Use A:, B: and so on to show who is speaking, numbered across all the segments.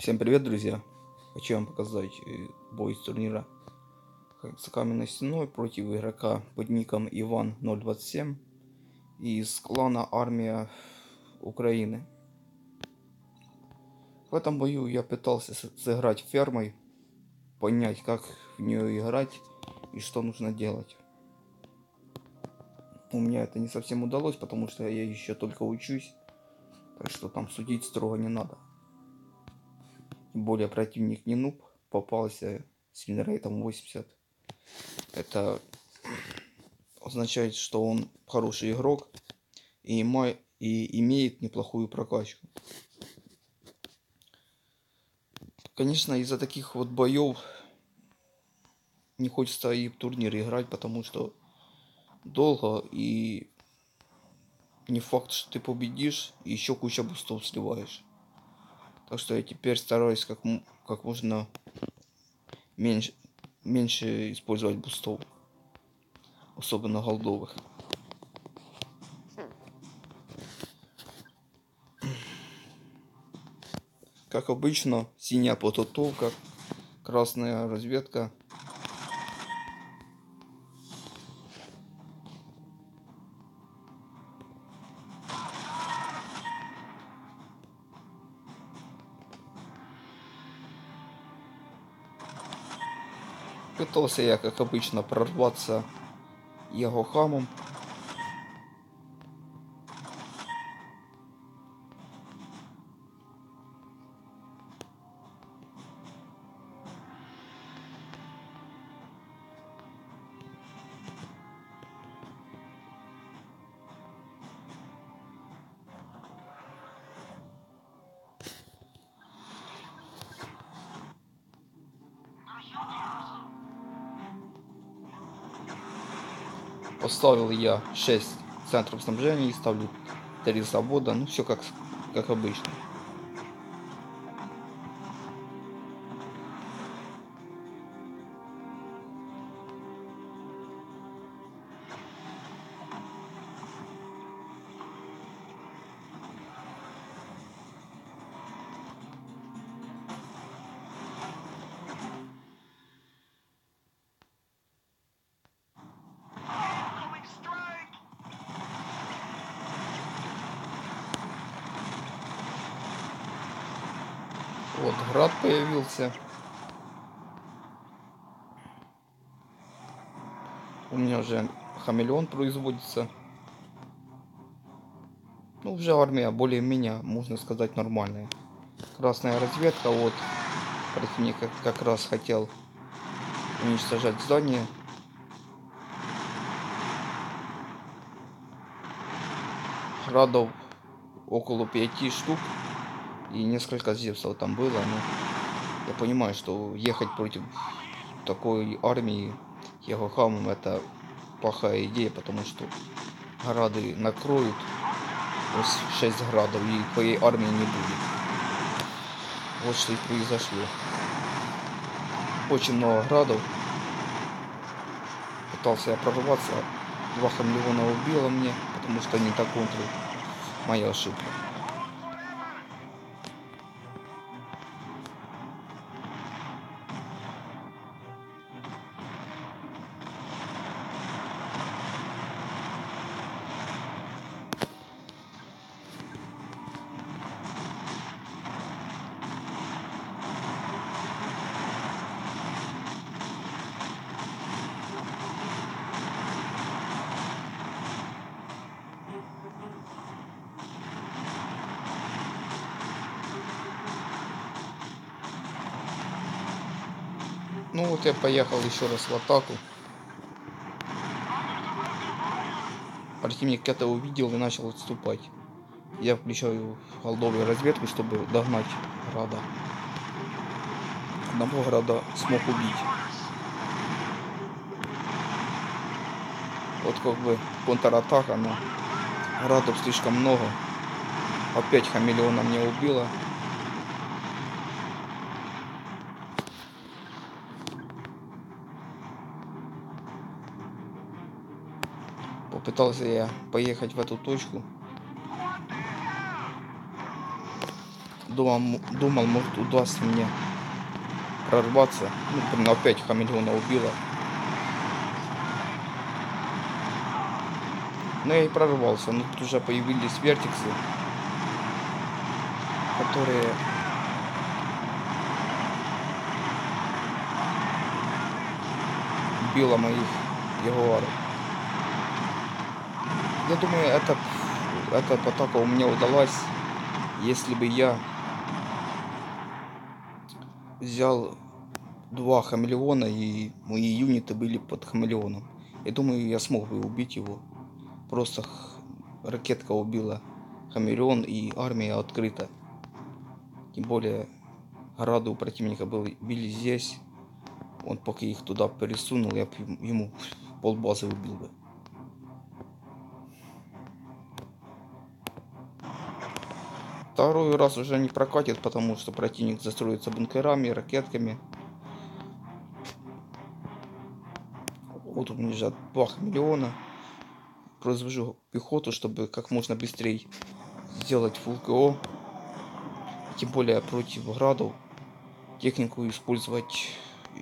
A: Всем привет, друзья! Хочу вам показать э, бой с турнира за каменной стеной против игрока под ником Иван 027 из клана Армия Украины. В этом бою я пытался с- сыграть фермой, понять, как в нее играть и что нужно делать. У меня это не совсем удалось, потому что я еще только учусь, так что там судить строго не надо. Тем более противник не нуб, попался с винрейтом 80. Это означает, что он хороший игрок и, има- и имеет неплохую прокачку. Конечно, из-за таких вот боев не хочется и в турнир играть, потому что долго и не факт, что ты победишь, и еще куча бустов сливаешь. Так что я теперь стараюсь как, как можно меньше, меньше использовать бустов. Особенно голдовых. Как обычно, синяя подготовка, красная разведка. Пытался я, как обычно, прорваться его хамом. Поставил я 6 центров снабжения и ставлю 3 завода. Ну, все как, как обычно. Вот град появился. У меня уже хамелеон производится. Ну, уже армия более-менее, можно сказать, нормальная. Красная разведка, вот. Противник как, раз хотел уничтожать здание. Градов около пяти штук. И несколько зевсов там было. Но я понимаю, что ехать против такой армии его хамом это плохая идея, потому что грады накроют. Ось 6 градов и твоей армии не будет. Вот что и произошло. Очень много градов. Пытался я прорваться. Два хамелеона убило мне, потому что они так контрил. Моя ошибка. Ну вот я поехал еще раз в атаку. Противник это увидел и начал отступать. Я включаю голдовую разведку, чтобы догнать града. Одного града смог убить. Вот как бы контратака, но градов слишком много. Опять хамелеона меня убило. Попытался я поехать в эту точку. думал, думал, может удастся мне прорваться. Ну, блин, опять хамелеона убила. Но я и прорвался. Ну, тут уже появились вертиксы, которые убила моих ягуаров. Я думаю, этот, эта атака у меня удалась, если бы я взял два хамелеона и мои юниты были под хамелеоном. Я думаю, я смог бы убить его. Просто ракетка убила хамелеон и армия открыта. Тем более грады у противника были, были здесь. Он пока их туда пересунул, я б ем- ему полбазы убил бы. Второй раз уже не прокатит, потому что противник застроится бункерами, ракетками. Вот у меня лежат 2 миллиона. Произвожу пехоту, чтобы как можно быстрее сделать фул КО. Тем более против градов технику использовать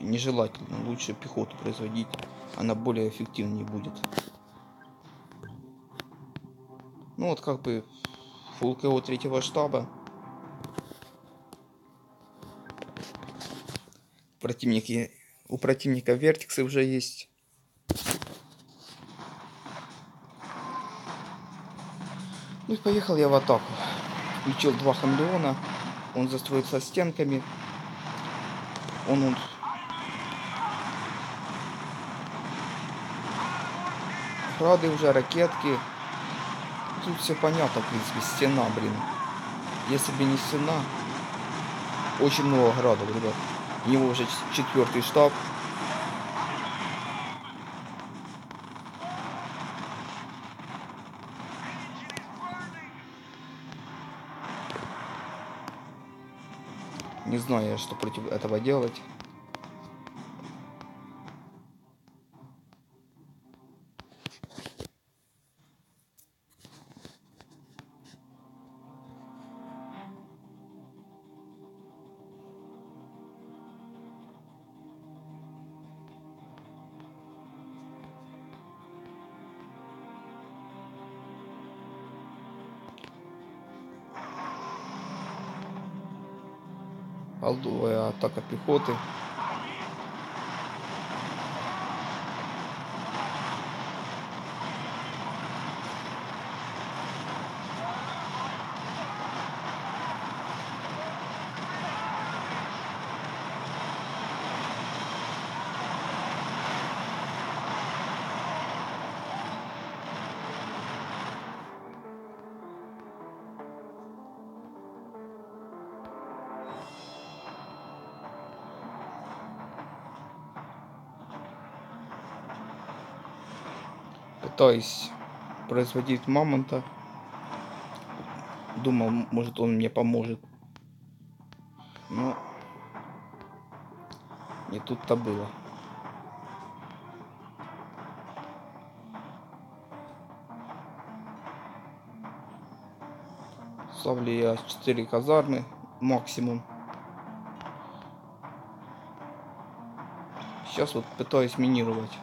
A: нежелательно. Лучше пехоту производить. Она более эффективнее будет. Ну вот как бы фул КО третьего штаба. Противники, у противника вертиксы уже есть. Ну и поехал я в атаку. Включил два хамелеона. Он застроится стенками. Он, он Рады уже, ракетки. Тут все понятно, в принципе, стена, блин. Если бы не стена, очень много градов, ребят. У него уже четвертый штаб. Не знаю, что против этого делать. Атака пехоты. Пытаюсь производить мамонта. Думал, может он мне поможет. Но не тут-то было. Ставлю я 4 казармы максимум. Сейчас вот пытаюсь минировать.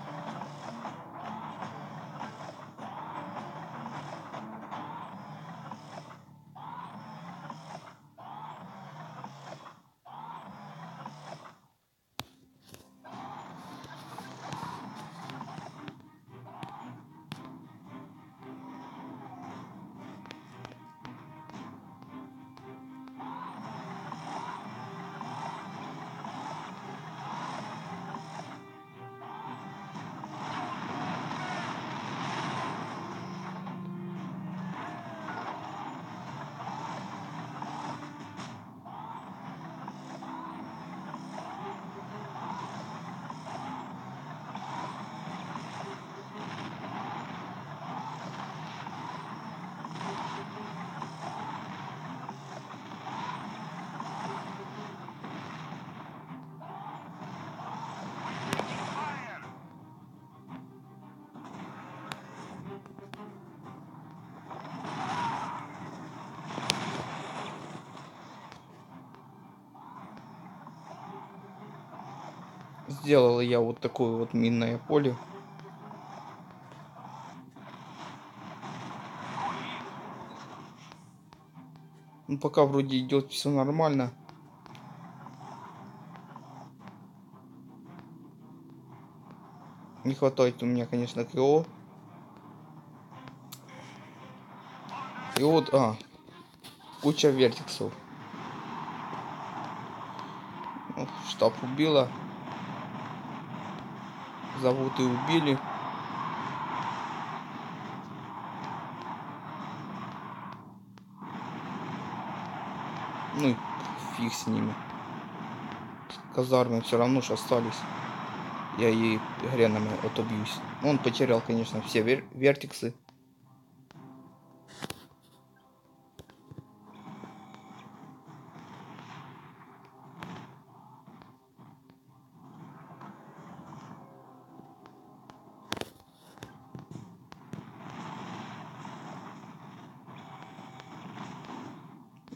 A: Сделал я вот такое вот минное поле. Ну, пока вроде идет все нормально. Не хватает у меня, конечно, КО. И вот, а, куча вертексов. Штаб убила. Зовут и убили. Ну, фиг с ними. Казармы все равно же остались. Я ей гренами отобьюсь. Он потерял, конечно, все вер вертексы.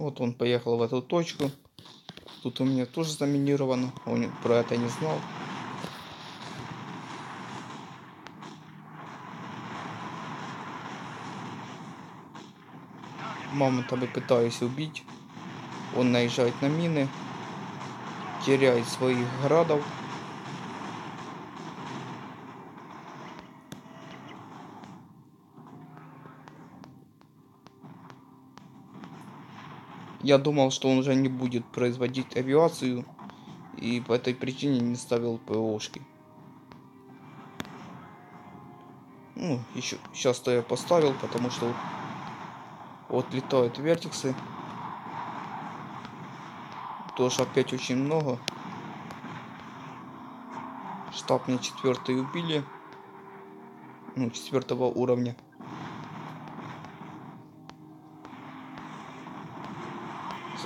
A: Вот он поехал в эту точку. Тут у меня тоже заминировано. Он про это не знал. Мамонта бы пытаюсь убить. Он наезжает на мины. Теряет своих градов. Я думал, что он уже не будет производить авиацию, и по этой причине не ставил ПОшки. Ну, еще сейчас-то я поставил, потому что вот летают вертиксы. Тоже опять очень много. Штаб мне четвертый убили. Ну, четвертого уровня.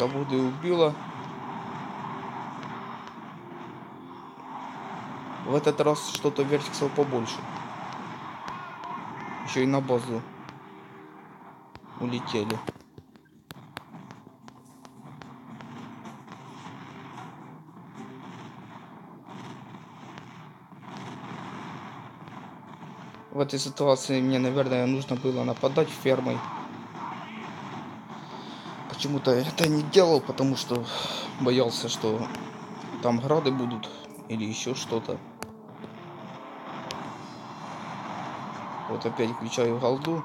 A: Заводы убила. В этот раз что-то вертиксов побольше. Еще и на базу улетели. В этой ситуации мне, наверное, нужно было нападать фермой почему-то это не делал, потому что боялся, что там грады будут или еще что-то. Вот опять включаю голду.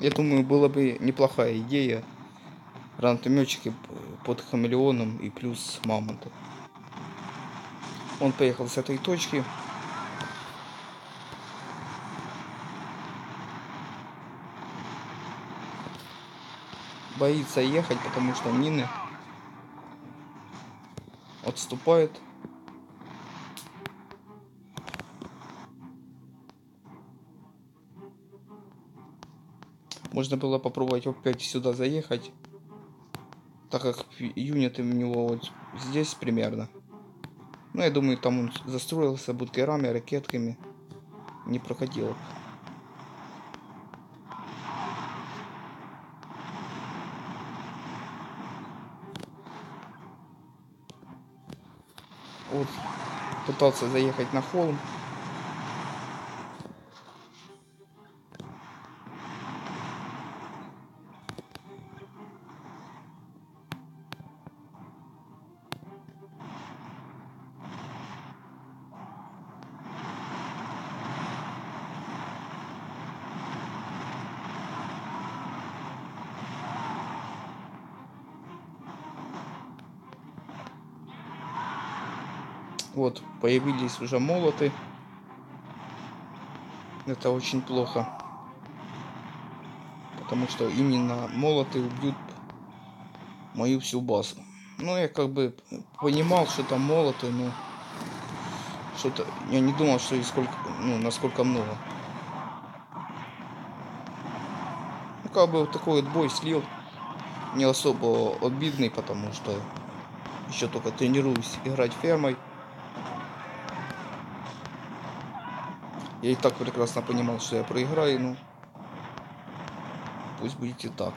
A: Я думаю, была бы неплохая идея. Гранатометчики под хамелеоном и плюс мамонта. Он поехал с этой точки. Боится ехать, потому что мины отступают. Можно было попробовать опять сюда заехать. Так как юниты у него вот здесь примерно. Ну, я думаю, там он застроился буткерами, ракетками. Не проходил. Вот, пытался заехать на холм. Вот, появились уже молоты. Это очень плохо. Потому что именно молоты убьют мою всю базу. Ну, я как бы понимал, что там молоты, но что-то я не думал, что и сколько, ну, насколько много. Ну, как бы вот такой вот бой слил. Не особо обидный, потому что еще только тренируюсь играть фермой. Я и так прекрасно понимал, что я проиграю, ну пусть будет и так.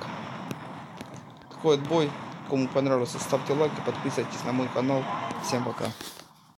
A: Такой вот бой. Кому понравился, ставьте лайк и подписывайтесь на мой канал. Всем пока.